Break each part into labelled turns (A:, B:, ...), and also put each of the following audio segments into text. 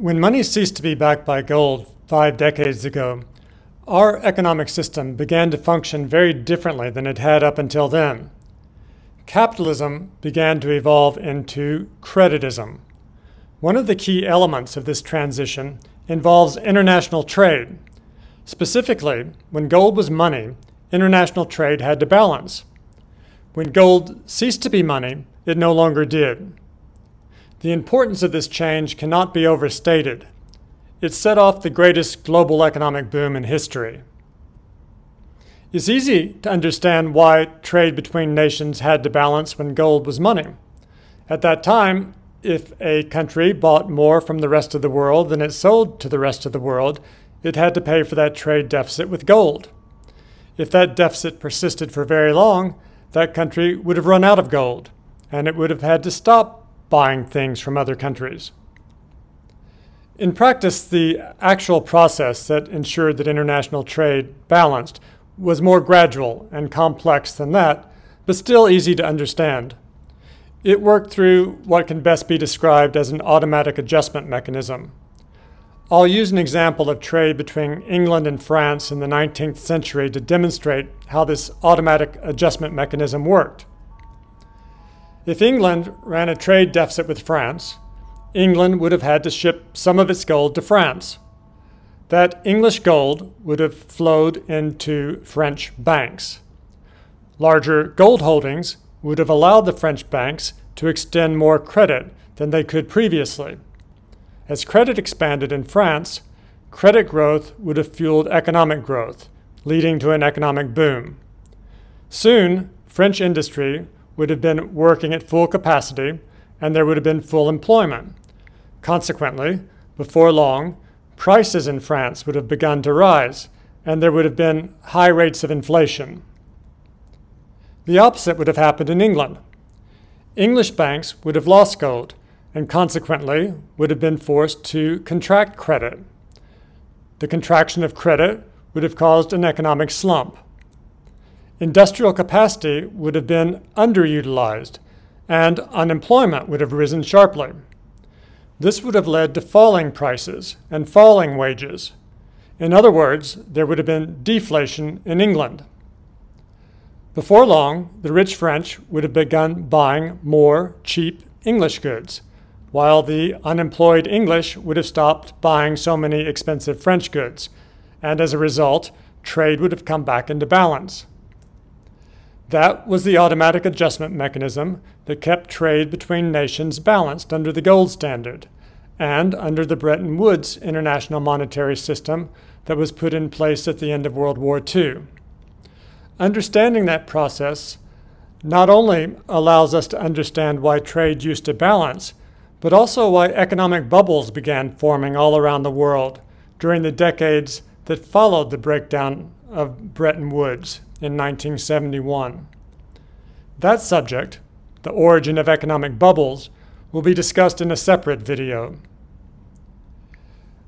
A: When money ceased to be backed by gold five decades ago, our economic system began to function very differently than it had up until then. Capitalism began to evolve into creditism. One of the key elements of this transition involves international trade. Specifically, when gold was money, international trade had to balance. When gold ceased to be money, it no longer did. The importance of this change cannot be overstated. It set off the greatest global economic boom in history. It's easy to understand why trade between nations had to balance when gold was money. At that time, if a country bought more from the rest of the world than it sold to the rest of the world, it had to pay for that trade deficit with gold. If that deficit persisted for very long, that country would have run out of gold, and it would have had to stop buying things from other countries. In practice, the actual process that ensured that international trade balanced was more gradual and complex than that, but still easy to understand. It worked through what can best be described as an automatic adjustment mechanism. I'll use an example of trade between England and France in the 19th century to demonstrate how this automatic adjustment mechanism worked. If England ran a trade deficit with France, England would have had to ship some of its gold to France. That English gold would have flowed into French banks. Larger gold holdings would have allowed the French banks to extend more credit than they could previously. As credit expanded in France, credit growth would have fueled economic growth, leading to an economic boom. Soon, French industry would have been working at full capacity and there would have been full employment. Consequently, before long, prices in France would have begun to rise and there would have been high rates of inflation. The opposite would have happened in England. English banks would have lost gold and consequently would have been forced to contract credit. The contraction of credit would have caused an economic slump. Industrial capacity would have been underutilized and unemployment would have risen sharply. This would have led to falling prices and falling wages. In other words, there would have been deflation in England. Before long, the rich French would have begun buying more cheap English goods, while the unemployed English would have stopped buying so many expensive French goods, and as a result, trade would have come back into balance. That was the automatic adjustment mechanism that kept trade between nations balanced under the gold standard and under the Bretton Woods international monetary system that was put in place at the end of World War II. Understanding that process not only allows us to understand why trade used to balance, but also why economic bubbles began forming all around the world during the decades that followed the breakdown of Bretton Woods in 1971. That subject, the origin of economic bubbles, will be discussed in a separate video.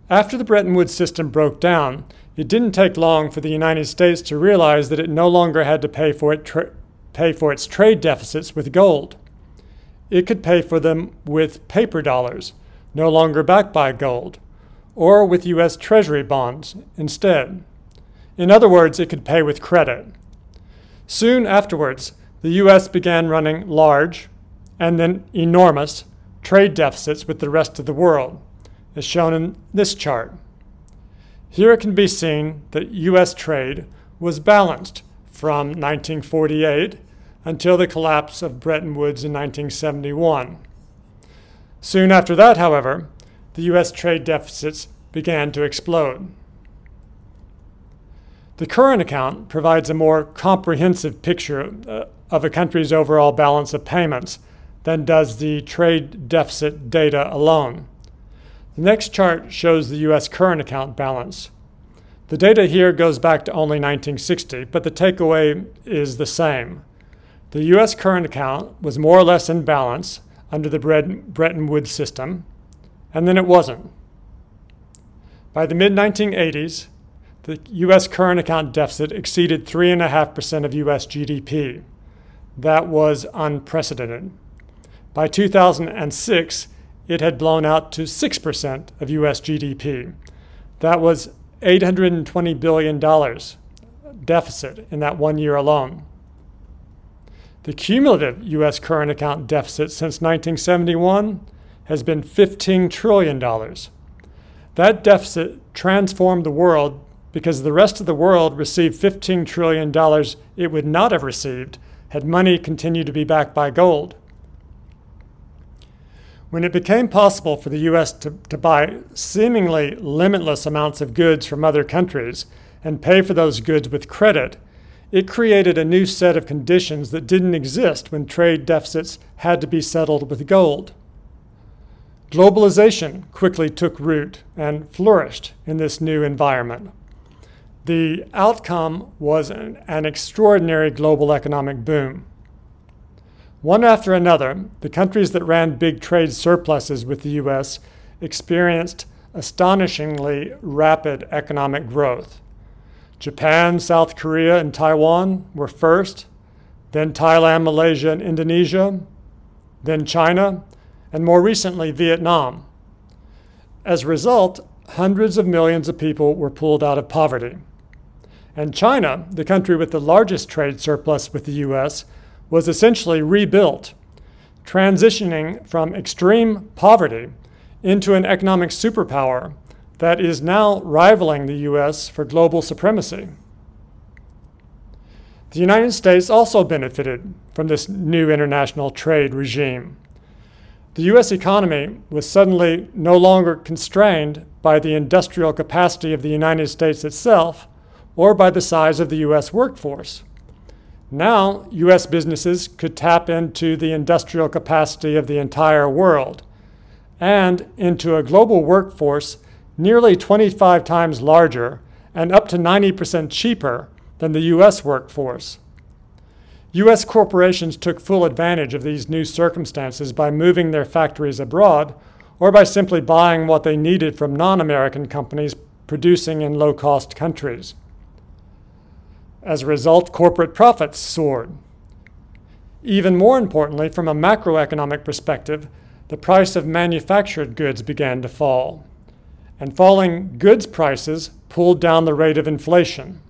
A: After the Bretton Woods system broke down, it didn't take long for the United States to realize that it no longer had to pay for, it pay for its trade deficits with gold. It could pay for them with paper dollars, no longer backed by gold, or with U.S. Treasury bonds instead. In other words, it could pay with credit. Soon afterwards, the U.S. began running large and then enormous trade deficits with the rest of the world, as shown in this chart. Here it can be seen that U.S. trade was balanced from 1948 until the collapse of Bretton Woods in 1971. Soon after that, however, the U.S. trade deficits began to explode. The current account provides a more comprehensive picture uh, of a country's overall balance of payments than does the trade deficit data alone. The next chart shows the U.S. current account balance. The data here goes back to only 1960, but the takeaway is the same. The U.S. current account was more or less in balance under the Bretton Woods system, and then it wasn't. By the mid 1980s, the U.S. current account deficit exceeded 3.5% of U.S. GDP. That was unprecedented. By 2006, it had blown out to 6% of US GDP. That was $820 billion deficit in that one year alone. The cumulative US current account deficit since 1971 has been $15 trillion. That deficit transformed the world because the rest of the world received $15 trillion it would not have received had money continued to be backed by gold. When it became possible for the US to, to buy seemingly limitless amounts of goods from other countries and pay for those goods with credit, it created a new set of conditions that didn't exist when trade deficits had to be settled with gold. Globalization quickly took root and flourished in this new environment. The outcome was an, an extraordinary global economic boom. One after another, the countries that ran big trade surpluses with the US experienced astonishingly rapid economic growth. Japan, South Korea, and Taiwan were first, then Thailand, Malaysia, and Indonesia, then China, and more recently, Vietnam. As a result, hundreds of millions of people were pulled out of poverty. And China, the country with the largest trade surplus with the US, was essentially rebuilt, transitioning from extreme poverty into an economic superpower that is now rivaling the US for global supremacy. The United States also benefited from this new international trade regime. The US economy was suddenly no longer constrained by the industrial capacity of the United States itself or by the size of the US workforce. Now, US businesses could tap into the industrial capacity of the entire world and into a global workforce nearly 25 times larger and up to 90% cheaper than the US workforce. US corporations took full advantage of these new circumstances by moving their factories abroad or by simply buying what they needed from non American companies producing in low cost countries. As a result, corporate profits soared. Even more importantly, from a macroeconomic perspective, the price of manufactured goods began to fall. And falling goods prices pulled down the rate of inflation.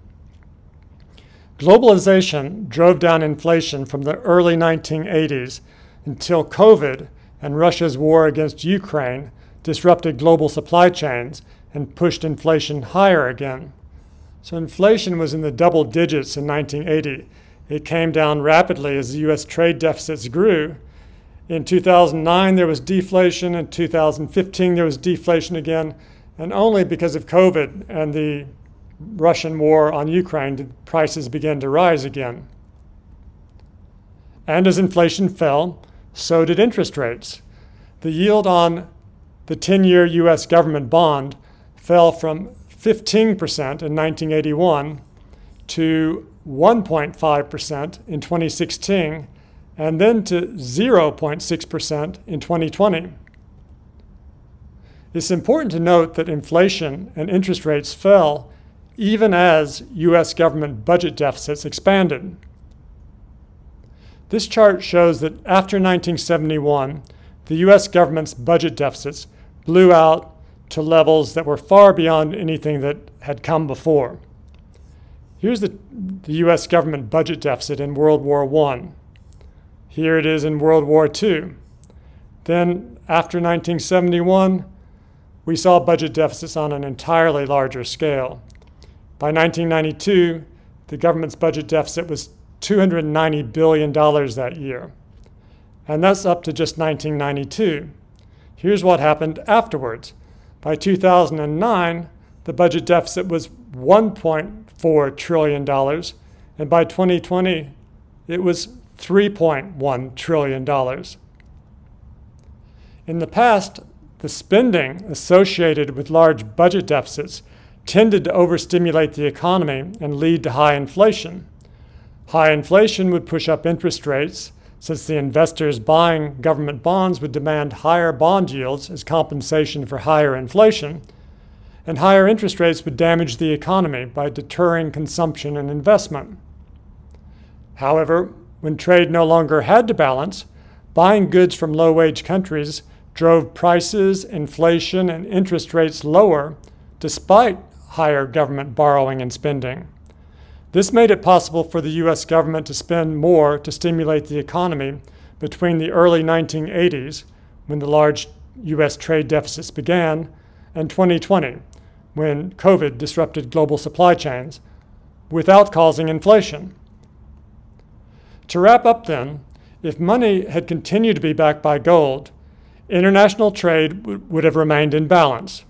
A: Globalization drove down inflation from the early 1980s until COVID and Russia's war against Ukraine disrupted global supply chains and pushed inflation higher again. So inflation was in the double digits in 1980. It came down rapidly as the US trade deficits grew. In 2009, there was deflation. In 2015, there was deflation again. And only because of COVID and the Russian war on Ukraine did prices begin to rise again. And as inflation fell, so did interest rates. The yield on the 10 year US government bond fell from 15% in 1981 to 1.5% in 2016, and then to 0.6% in 2020. It's important to note that inflation and interest rates fell even as US government budget deficits expanded. This chart shows that after 1971, the US government's budget deficits blew out to levels that were far beyond anything that had come before. Here's the, the US government budget deficit in World War I. Here it is in World War II. Then, after 1971, we saw budget deficits on an entirely larger scale. By 1992, the government's budget deficit was $290 billion that year. And that's up to just 1992. Here's what happened afterwards. By 2009, the budget deficit was $1.4 trillion, and by 2020, it was $3.1 trillion. In the past, the spending associated with large budget deficits tended to overstimulate the economy and lead to high inflation. High inflation would push up interest rates, since the investors buying government bonds would demand higher bond yields as compensation for higher inflation, and higher interest rates would damage the economy by deterring consumption and investment. However, when trade no longer had to balance, buying goods from low wage countries drove prices, inflation, and interest rates lower despite higher government borrowing and spending. This made it possible for the US government to spend more to stimulate the economy between the early 1980s, when the large US trade deficits began, and 2020, when COVID disrupted global supply chains, without causing inflation. To wrap up then, if money had continued to be backed by gold, international trade would have remained in balance.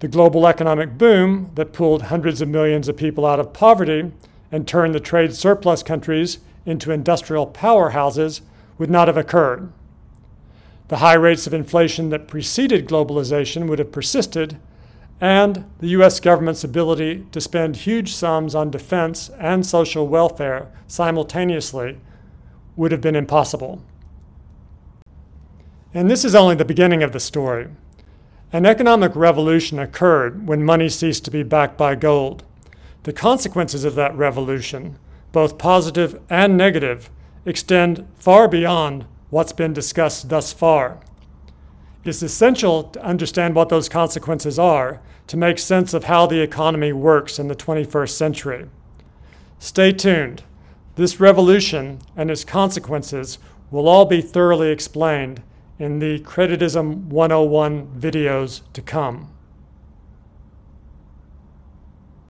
A: The global economic boom that pulled hundreds of millions of people out of poverty and turned the trade surplus countries into industrial powerhouses would not have occurred. The high rates of inflation that preceded globalization would have persisted, and the US government's ability to spend huge sums on defense and social welfare simultaneously would have been impossible. And this is only the beginning of the story. An economic revolution occurred when money ceased to be backed by gold. The consequences of that revolution, both positive and negative, extend far beyond what's been discussed thus far. It's essential to understand what those consequences are to make sense of how the economy works in the 21st century. Stay tuned. This revolution and its consequences will all be thoroughly explained in the Creditism 101 videos to come.